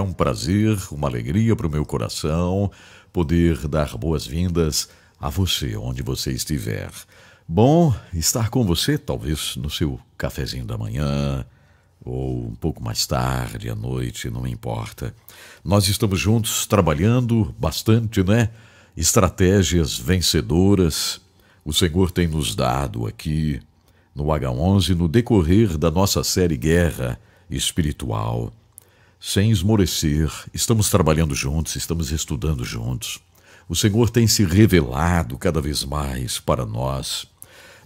É um prazer, uma alegria para o meu coração poder dar boas-vindas a você, onde você estiver. Bom estar com você, talvez no seu cafezinho da manhã, ou um pouco mais tarde, à noite, não importa. Nós estamos juntos trabalhando bastante, né? Estratégias vencedoras. O Senhor tem nos dado aqui no H11 no decorrer da nossa série Guerra Espiritual sem esmorecer. Estamos trabalhando juntos, estamos estudando juntos. O Senhor tem se revelado cada vez mais para nós.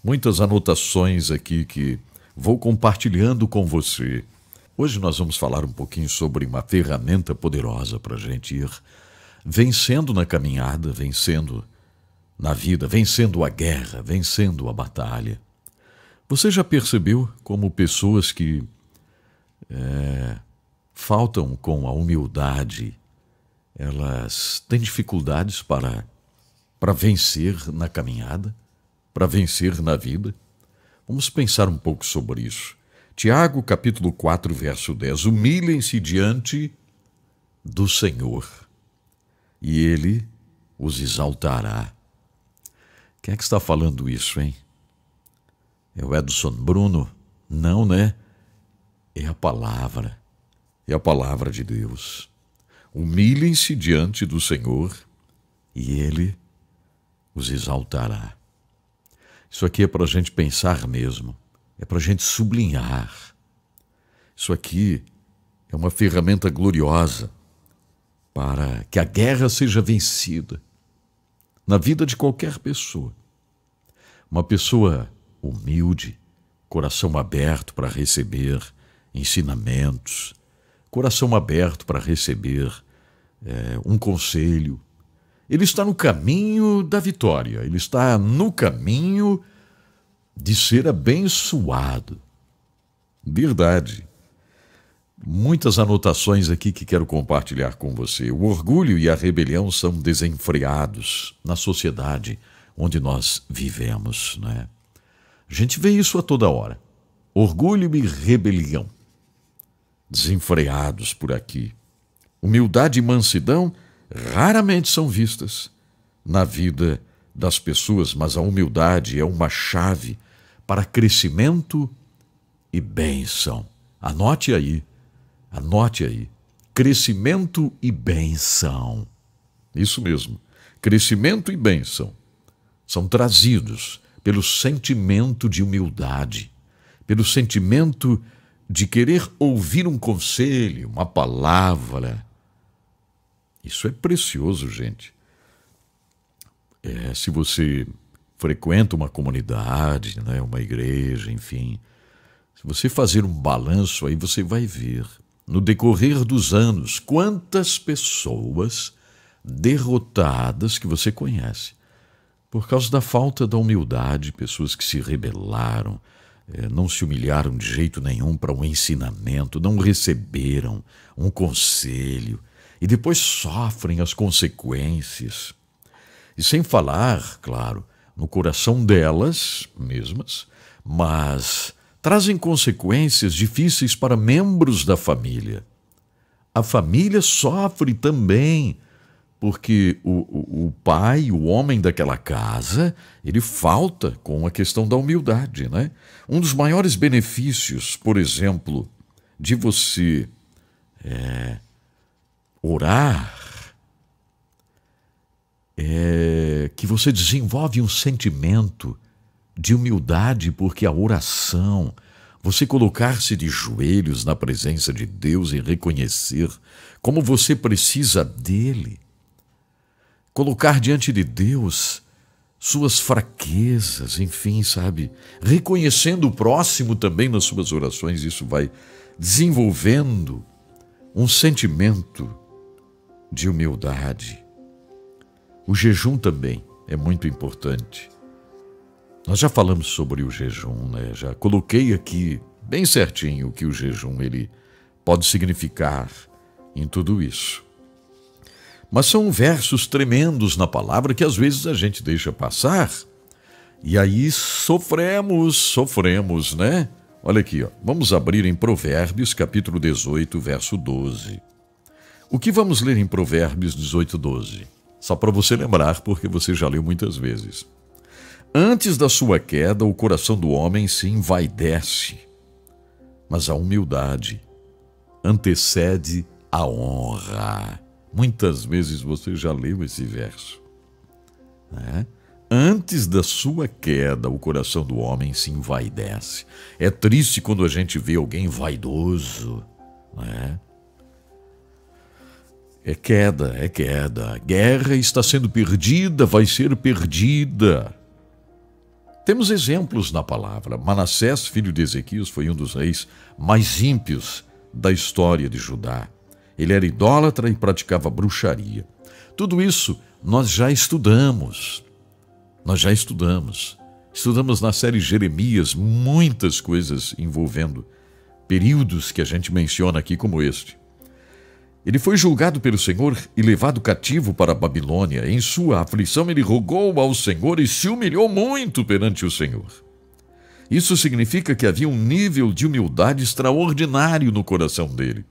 Muitas anotações aqui que vou compartilhando com você. Hoje nós vamos falar um pouquinho sobre uma ferramenta poderosa para a gente ir vencendo na caminhada, vencendo na vida, vencendo a guerra, vencendo a batalha. Você já percebeu como pessoas que é, faltam com a humildade, elas têm dificuldades para, para vencer na caminhada, para vencer na vida. Vamos pensar um pouco sobre isso. Tiago, capítulo 4, verso 10. Humilhem-se diante do Senhor, e Ele os exaltará. Quem é que está falando isso, hein? É o Edson Bruno? Não, né? É a palavra é a palavra de Deus. Humilhem-se diante do Senhor e Ele os exaltará. Isso aqui é para a gente pensar mesmo, é para a gente sublinhar. Isso aqui é uma ferramenta gloriosa para que a guerra seja vencida na vida de qualquer pessoa. Uma pessoa humilde, coração aberto para receber ensinamentos, coração aberto para receber é, um conselho. Ele está no caminho da vitória, ele está no caminho de ser abençoado. Verdade. Muitas anotações aqui que quero compartilhar com você. O orgulho e a rebelião são desenfreados na sociedade onde nós vivemos, não é? A gente vê isso a toda hora. Orgulho e rebelião desenfreados por aqui. Humildade e mansidão raramente são vistas na vida das pessoas, mas a humildade é uma chave para crescimento e bênção. Anote aí, anote aí. Crescimento e bênção. Isso mesmo. Crescimento e bênção são trazidos pelo sentimento de humildade, pelo sentimento de querer ouvir um conselho, uma palavra. Isso é precioso, gente. É, se você frequenta uma comunidade, né, uma igreja, enfim, se você fazer um balanço aí, você vai ver, no decorrer dos anos, quantas pessoas derrotadas que você conhece, por causa da falta da humildade, pessoas que se rebelaram, não se humilharam de jeito nenhum para um ensinamento, não receberam um conselho e depois sofrem as consequências. E sem falar, claro, no coração delas mesmas, mas trazem consequências difíceis para membros da família. A família sofre também porque o, o, pai, o homem daquela casa, ele falta com a questão da humildade, né? Um dos maiores benefícios, por exemplo, de você é, orar é que você desenvolve um sentimento de humildade, porque a oração, você colocar-se de joelhos na presença de Deus e reconhecer como você precisa dele, colocar diante de Deus suas fraquezas, enfim, sabe? Reconhecendo o próximo também nas suas orações, isso vai desenvolvendo um sentimento de humildade. O jejum também é muito importante. Nós já falamos sobre o jejum, né? Já coloquei aqui bem certinho o que o jejum ele pode significar em tudo isso. Mas são versos tremendos na palavra que às vezes a gente deixa passar e aí sofremos, sofremos, né? Olha aqui, ó. vamos abrir em Provérbios, capítulo 18, verso 12. O que vamos ler em Provérbios 18, 12? Só para você lembrar, porque você já leu muitas vezes. Antes da sua queda, o coração do homem se envaidece, mas a humildade antecede a honra. Muitas vezes você já leu esse verso. Né? Antes da sua queda, o coração do homem se envaidece. É triste quando a gente vê alguém vaidoso. Né? É queda, é queda. A guerra está sendo perdida, vai ser perdida. Temos exemplos na palavra. Manassés, filho de Ezequias, foi um dos reis mais ímpios da história de Judá. Ele era idólatra e praticava bruxaria. Tudo isso nós já estudamos. Nós já estudamos. Estudamos na série Jeremias muitas coisas envolvendo períodos que a gente menciona aqui, como este. Ele foi julgado pelo Senhor e levado cativo para a Babilônia. Em sua aflição, ele rogou ao Senhor e se humilhou muito perante o Senhor. Isso significa que havia um nível de humildade extraordinário no coração dele.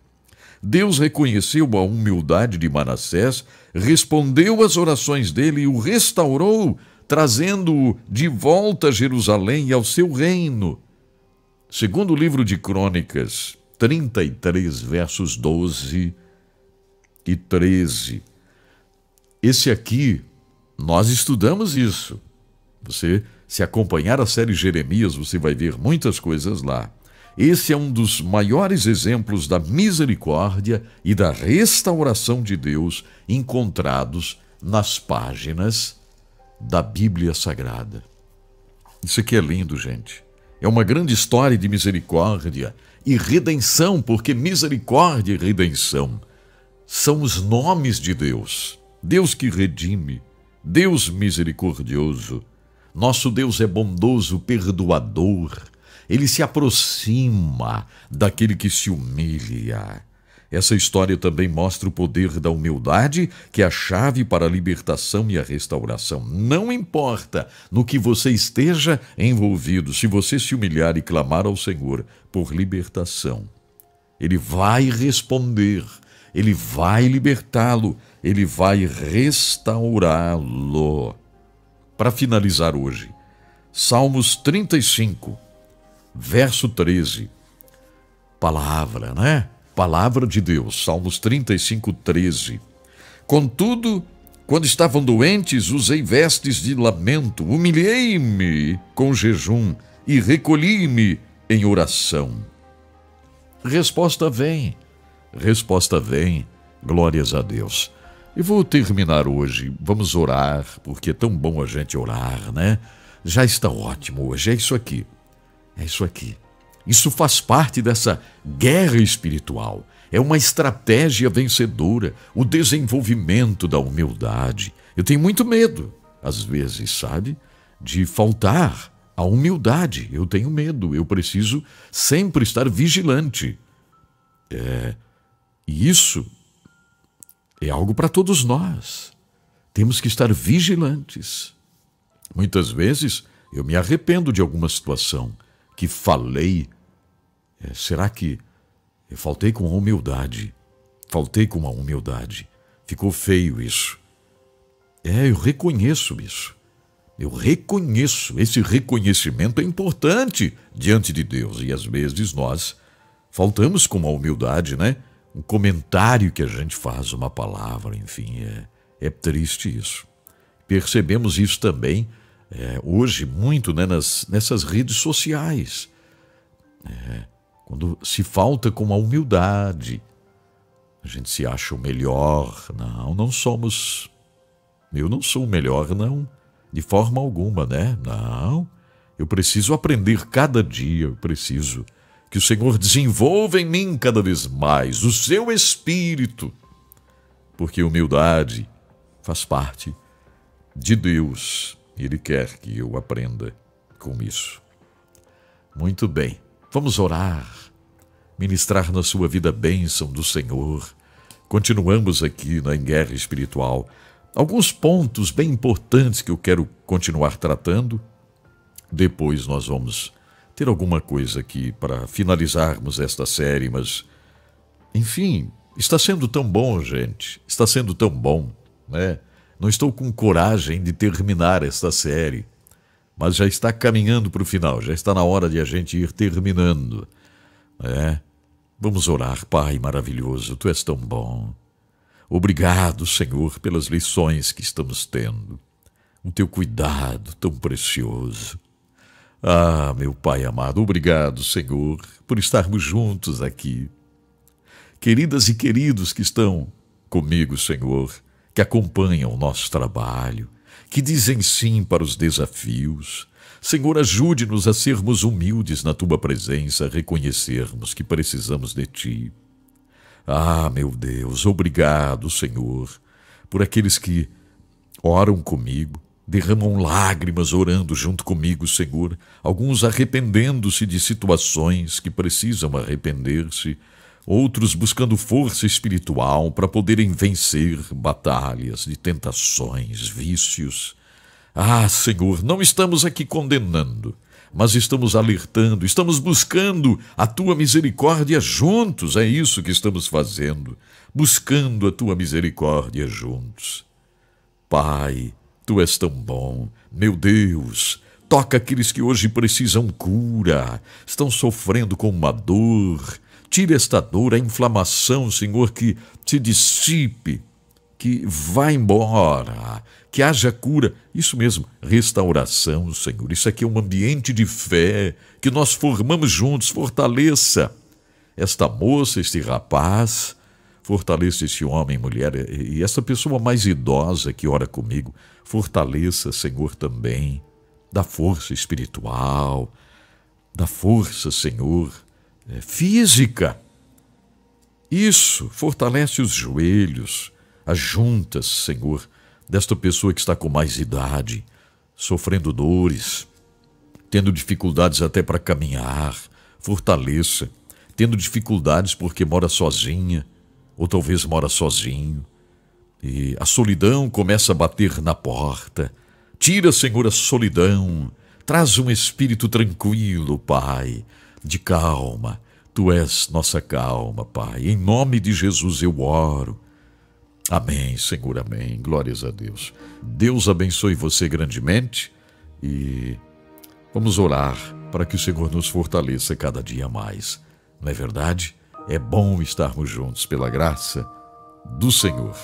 Deus reconheceu a humildade de Manassés, respondeu às orações dele e o restaurou, trazendo-o de volta a Jerusalém e ao seu reino. Segundo o livro de Crônicas 33, versos 12 e 13. Esse aqui, nós estudamos isso. Você, se acompanhar a série Jeremias, você vai ver muitas coisas lá. Esse é um dos maiores exemplos da misericórdia e da restauração de Deus encontrados nas páginas da Bíblia Sagrada. Isso aqui é lindo, gente. É uma grande história de misericórdia e redenção, porque misericórdia e redenção são os nomes de Deus. Deus que redime, Deus misericordioso. Nosso Deus é bondoso, perdoador ele se aproxima daquele que se humilha. Essa história também mostra o poder da humildade, que é a chave para a libertação e a restauração. Não importa no que você esteja envolvido, se você se humilhar e clamar ao Senhor por libertação, Ele vai responder, Ele vai libertá-lo, Ele vai restaurá-lo. Para finalizar hoje, Salmos 35, verso 13. Palavra, né? Palavra de Deus, Salmos 35, 13. Contudo, quando estavam doentes, usei vestes de lamento, humilhei-me com jejum e recolhi-me em oração. Resposta vem, resposta vem, glórias a Deus. E vou terminar hoje, vamos orar, porque é tão bom a gente orar, né? Já está ótimo hoje, é isso aqui. É isso aqui. Isso faz parte dessa guerra espiritual. É uma estratégia vencedora, o desenvolvimento da humildade. Eu tenho muito medo, às vezes, sabe, de faltar a humildade. Eu tenho medo, eu preciso sempre estar vigilante. É, e isso é algo para todos nós. Temos que estar vigilantes. Muitas vezes eu me arrependo de alguma situação que falei, é, será que eu faltei com a humildade? Faltei com a humildade. Ficou feio isso. É, eu reconheço isso. Eu reconheço. Esse reconhecimento é importante diante de Deus. E às vezes nós faltamos com a humildade, né? Um comentário que a gente faz, uma palavra, enfim, é, é triste isso. Percebemos isso também é, hoje muito né, nas, nessas redes sociais. É, quando se falta com a humildade, a gente se acha o melhor. Não, não somos. Eu não sou o melhor, não, de forma alguma, né? Não. Eu preciso aprender cada dia, eu preciso que o Senhor desenvolva em mim cada vez mais o seu espírito, porque humildade faz parte de Deus ele quer que eu aprenda com isso. Muito bem, vamos orar, ministrar na sua vida a bênção do Senhor. Continuamos aqui na Guerra Espiritual. Alguns pontos bem importantes que eu quero continuar tratando. Depois nós vamos ter alguma coisa aqui para finalizarmos esta série, mas, enfim, Está sendo tão bom, gente. Está sendo tão bom, né? Não estou com coragem de terminar esta série, mas já está caminhando para o final, já está na hora de a gente ir terminando. É. Vamos orar, Pai maravilhoso, tu és tão bom. Obrigado, Senhor, pelas lições que estamos tendo. O teu cuidado tão precioso. Ah, meu Pai amado, obrigado, Senhor, por estarmos juntos aqui. Queridas e queridos que estão comigo, Senhor, que acompanham o nosso trabalho, que dizem sim para os desafios. Senhor, ajude-nos a sermos humildes na tua presença, a reconhecermos que precisamos de ti. Ah, meu Deus, obrigado, Senhor, por aqueles que oram comigo, derramam lágrimas orando junto comigo, Senhor, alguns arrependendo-se de situações que precisam arrepender-se, outros buscando força espiritual para poderem vencer batalhas de tentações, vícios. Ah, Senhor, não estamos aqui condenando, mas estamos alertando, estamos buscando a tua misericórdia juntos, é isso que estamos fazendo, buscando a tua misericórdia juntos. Pai, Tu és tão bom, meu Deus. Toca aqueles que hoje precisam cura, estão sofrendo com uma dor. Tire esta dor, a inflamação, Senhor, que se dissipe, que vá embora, que haja cura. Isso mesmo, restauração, Senhor. Isso aqui é um ambiente de fé que nós formamos juntos. Fortaleça esta moça, este rapaz Fortaleça esse homem, mulher, e essa pessoa mais idosa que ora comigo. Fortaleça, Senhor, também. da força espiritual, da força, Senhor, física. Isso, fortalece os joelhos, as juntas, Senhor, desta pessoa que está com mais idade, sofrendo dores, tendo dificuldades até para caminhar. Fortaleça, tendo dificuldades porque mora sozinha ou talvez mora sozinho, e a solidão começa a bater na porta. Tira, Senhor, a solidão, traz um espírito tranquilo, Pai, de calma. Tu és nossa calma, Pai. Em nome de Jesus eu oro. Amém, Senhor, amém. Glórias a Deus. Deus abençoe você grandemente e vamos orar para que o Senhor nos fortaleça cada dia mais. Não é verdade? É bom estarmos juntos pela graça do Senhor.